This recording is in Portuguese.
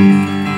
Música